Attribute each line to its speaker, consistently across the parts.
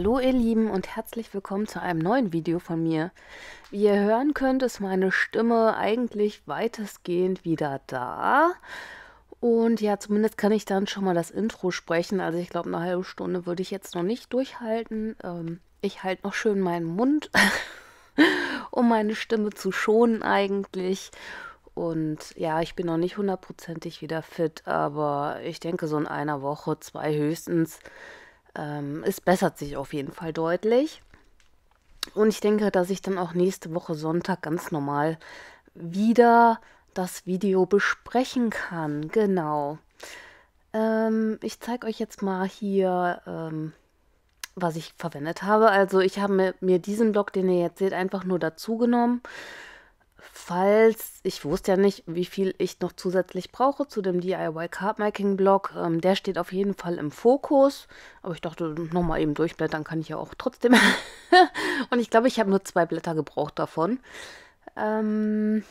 Speaker 1: Hallo ihr Lieben und herzlich willkommen zu einem neuen Video von mir. Wie ihr hören könnt, ist meine Stimme eigentlich weitestgehend wieder da. Und ja, zumindest kann ich dann schon mal das Intro sprechen. Also ich glaube, eine halbe Stunde würde ich jetzt noch nicht durchhalten. Ähm, ich halte noch schön meinen Mund, um meine Stimme zu schonen eigentlich. Und ja, ich bin noch nicht hundertprozentig wieder fit, aber ich denke so in einer Woche, zwei höchstens, ähm, es bessert sich auf jeden Fall deutlich. Und ich denke, dass ich dann auch nächste Woche Sonntag ganz normal wieder das Video besprechen kann. Genau. Ähm, ich zeige euch jetzt mal hier, ähm, was ich verwendet habe. Also ich habe mir, mir diesen Block, den ihr jetzt seht, einfach nur dazu genommen falls, ich wusste ja nicht, wie viel ich noch zusätzlich brauche zu dem DIY Cardmaking Blog. Ähm, der steht auf jeden Fall im Fokus. Aber ich dachte, nochmal eben durchblättern kann ich ja auch trotzdem. Und ich glaube, ich habe nur zwei Blätter gebraucht davon. Ähm,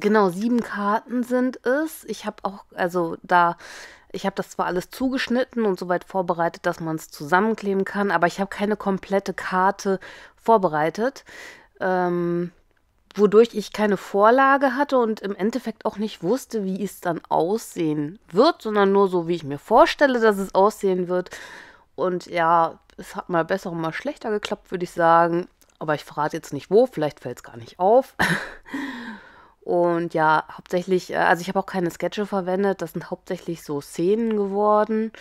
Speaker 1: genau, sieben Karten sind es. Ich habe auch, also da, ich habe das zwar alles zugeschnitten und soweit vorbereitet, dass man es zusammenkleben kann, aber ich habe keine komplette Karte vorbereitet. Ähm, wodurch ich keine Vorlage hatte und im Endeffekt auch nicht wusste, wie es dann aussehen wird, sondern nur so, wie ich mir vorstelle, dass es aussehen wird. Und ja, es hat mal besser und mal schlechter geklappt, würde ich sagen. Aber ich verrate jetzt nicht wo, vielleicht fällt es gar nicht auf. und ja, hauptsächlich, äh, also ich habe auch keine Sketche verwendet, das sind hauptsächlich so Szenen geworden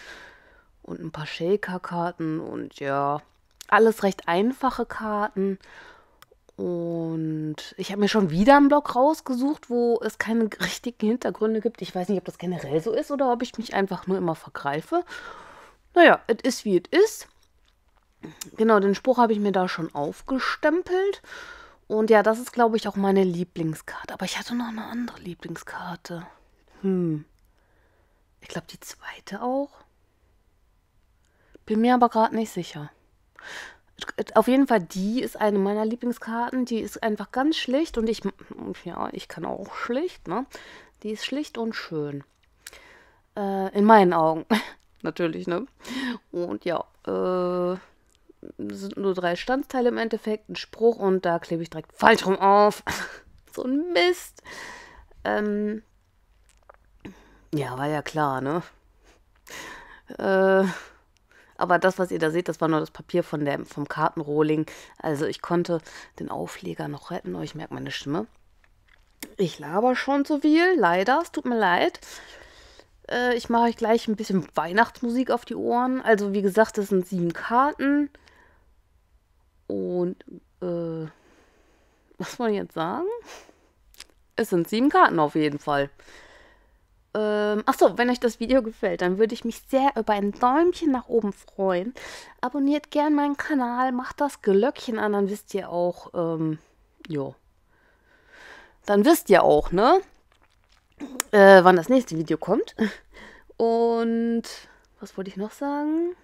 Speaker 1: und ein paar Shaker-Karten und ja, alles recht einfache Karten. Und ich habe mir schon wieder einen Blog rausgesucht, wo es keine richtigen Hintergründe gibt. Ich weiß nicht, ob das generell so ist oder ob ich mich einfach nur immer vergreife. Naja, es ist wie es ist. Genau, den Spruch habe ich mir da schon aufgestempelt. Und ja, das ist, glaube ich, auch meine Lieblingskarte. Aber ich hatte noch eine andere Lieblingskarte. Hm. Ich glaube, die zweite auch. Bin mir aber gerade nicht sicher. Auf jeden Fall, die ist eine meiner Lieblingskarten. Die ist einfach ganz schlicht und ich, ja, ich kann auch schlicht, ne? Die ist schlicht und schön. Äh, in meinen Augen. Natürlich, ne? Und ja, äh, sind nur drei Standsteile im Endeffekt, ein Spruch und da klebe ich direkt falsch rum auf. so ein Mist. Ähm, ja, war ja klar, ne? Äh, aber das, was ihr da seht, das war nur das Papier von der, vom Kartenrohling. Also ich konnte den Aufleger noch retten. Oh, ich merke meine Stimme. Ich laber schon so viel. Leider, es tut mir leid. Äh, ich mache euch gleich ein bisschen Weihnachtsmusik auf die Ohren. Also wie gesagt, das sind sieben Karten. Und äh, was wollen ich jetzt sagen? Es sind sieben Karten auf jeden Fall. Ähm, achso, wenn euch das Video gefällt, dann würde ich mich sehr über ein Däumchen nach oben freuen. Abonniert gern meinen Kanal, macht das Glöckchen an, dann wisst ihr auch, ähm, jo. Dann wisst ihr auch, ne? Äh, wann das nächste Video kommt. Und was wollte ich noch sagen?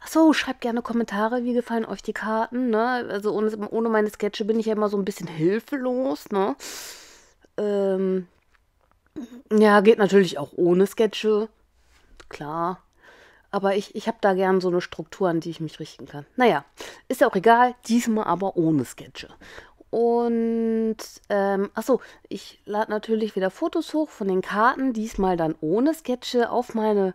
Speaker 1: Achso, schreibt gerne Kommentare, wie gefallen euch die Karten, ne? Also ohne, ohne meine Sketche bin ich ja immer so ein bisschen hilflos, ne? Ähm, ja, geht natürlich auch ohne Sketche. Klar. Aber ich, ich habe da gern so eine Struktur, an die ich mich richten kann. Naja, ist ja auch egal. Diesmal aber ohne Sketche. Und, ähm, achso, ich lade natürlich wieder Fotos hoch von den Karten, diesmal dann ohne Sketche auf meine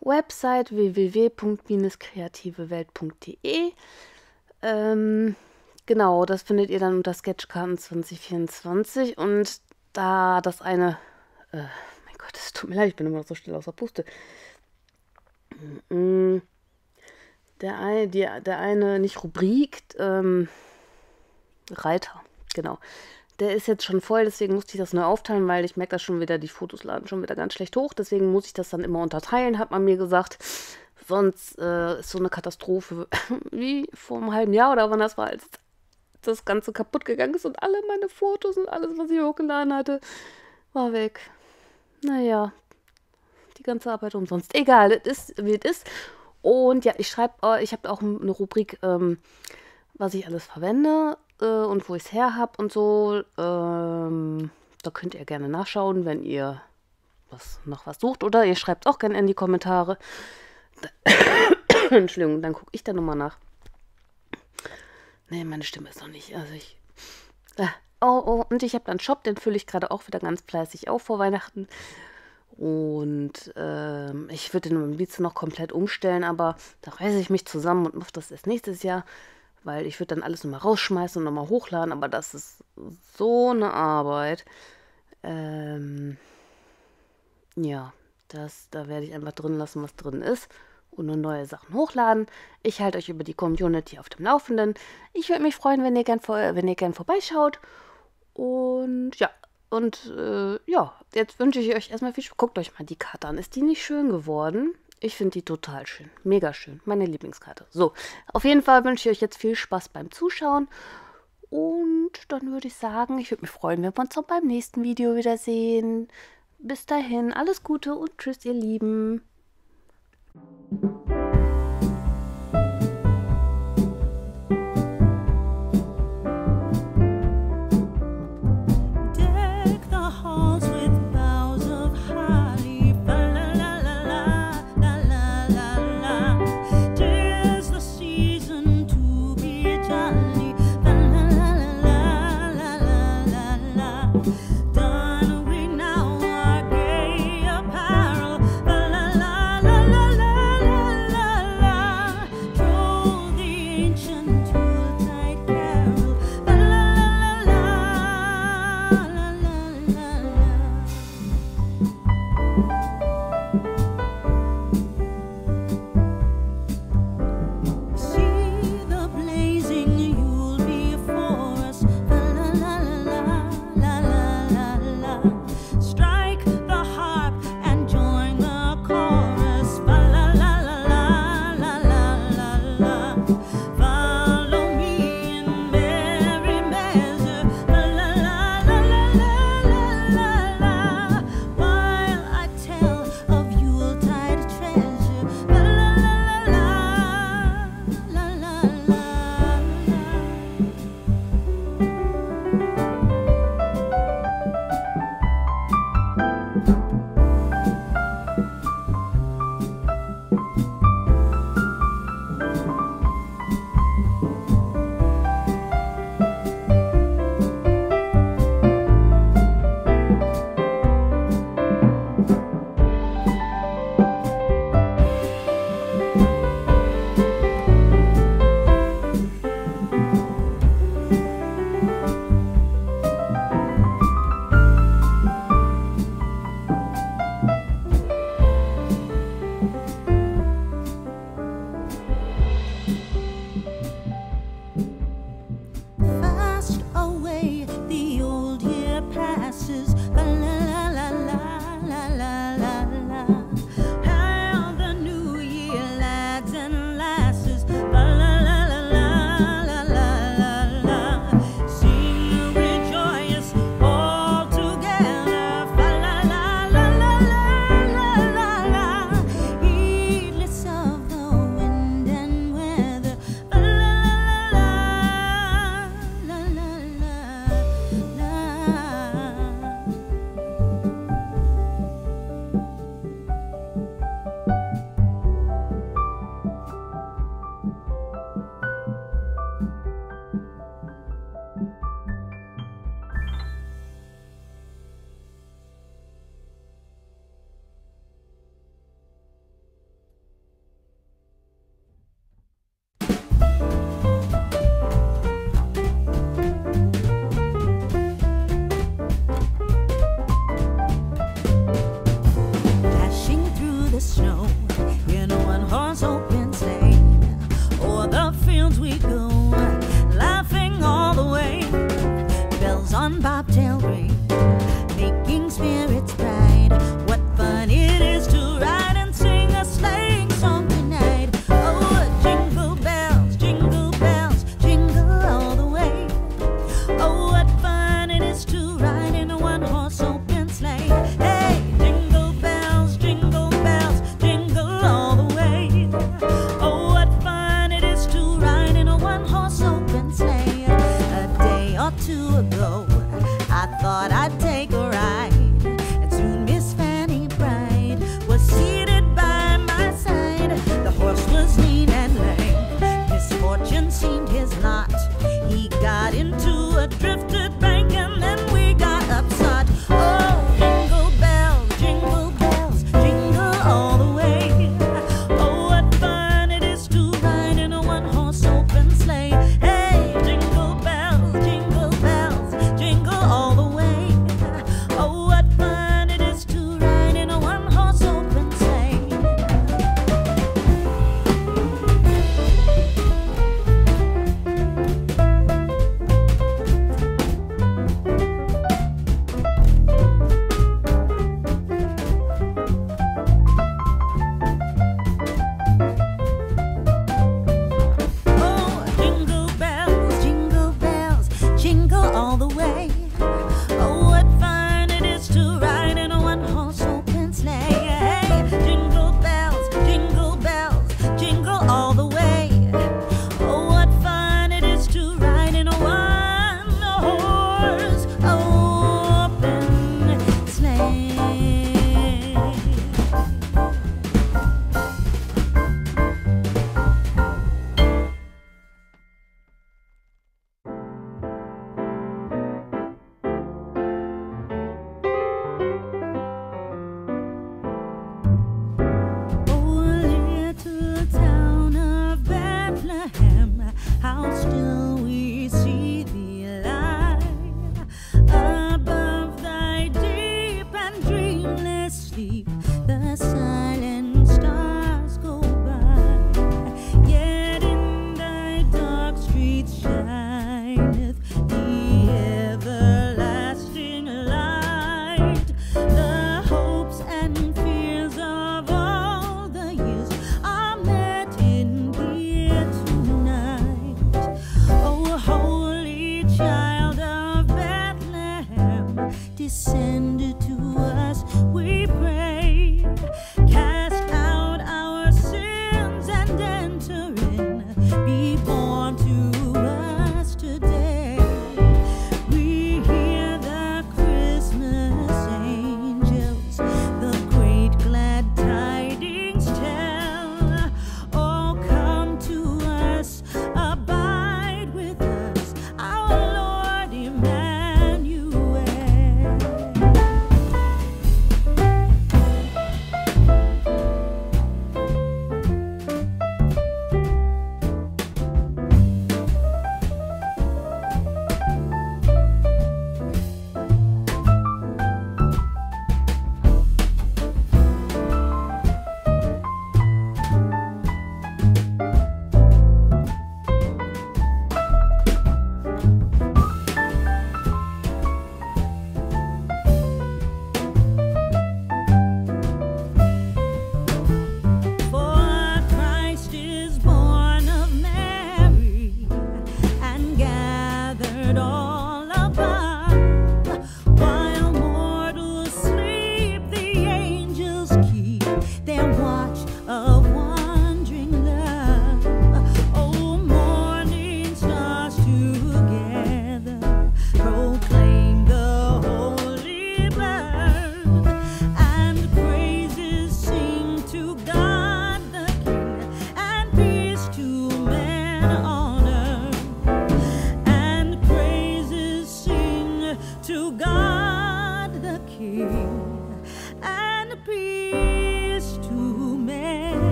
Speaker 1: Website www.kreativewelt.de. Ähm, genau, das findet ihr dann unter Sketchkarten 2024 und da das eine äh, mein Gott, es tut mir leid, ich bin immer noch so still aus der Puste. Mm, der eine, die, der eine, nicht Rubrik, ähm, Reiter, genau. Der ist jetzt schon voll, deswegen musste ich das neu aufteilen, weil ich merke das schon wieder, die Fotos laden schon wieder ganz schlecht hoch. Deswegen muss ich das dann immer unterteilen, hat man mir gesagt. Sonst äh, ist so eine Katastrophe wie vor einem halben Jahr oder wann das war, als das Ganze kaputt gegangen ist und alle meine Fotos und alles, was ich hochgeladen hatte, war weg naja, die ganze Arbeit umsonst. Egal, es ist, wie es ist. Und ja, ich schreibe, äh, ich habe auch eine Rubrik, ähm, was ich alles verwende äh, und wo ich es her habe und so. Ähm, da könnt ihr gerne nachschauen, wenn ihr was, noch was sucht. Oder ihr schreibt auch gerne in die Kommentare.
Speaker 2: Entschuldigung, dann gucke ich da nochmal nach. Nee, meine Stimme ist noch nicht. Also ich. Äh, oh, oh, und ich habe dann Shop, den fülle ich gerade auch wieder ganz fleißig auf vor Weihnachten. Und ähm, ich würde den am liebsten noch komplett umstellen, aber da reiße ich mich zusammen und mache das erst nächstes Jahr, weil ich würde dann alles nochmal rausschmeißen und nochmal hochladen, aber das ist so eine Arbeit. Ähm, ja, das, da werde ich einfach drin lassen, was drin ist und nur neue Sachen hochladen. Ich halte euch über die Community auf dem Laufenden. Ich würde mich freuen, wenn ihr gern, wenn ihr gern vorbeischaut. Und ja, und äh, ja, jetzt wünsche ich euch erstmal viel Spaß. Guckt euch mal die Karte an. Ist die nicht schön geworden? Ich finde die total schön. Mega schön. Meine Lieblingskarte. So, auf jeden Fall wünsche ich euch jetzt viel Spaß beim Zuschauen. Und dann würde ich sagen, ich würde mich freuen, wenn wir uns auch beim nächsten Video wiedersehen. Bis dahin, alles Gute und tschüss, ihr Lieben.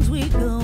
Speaker 3: rounds we go.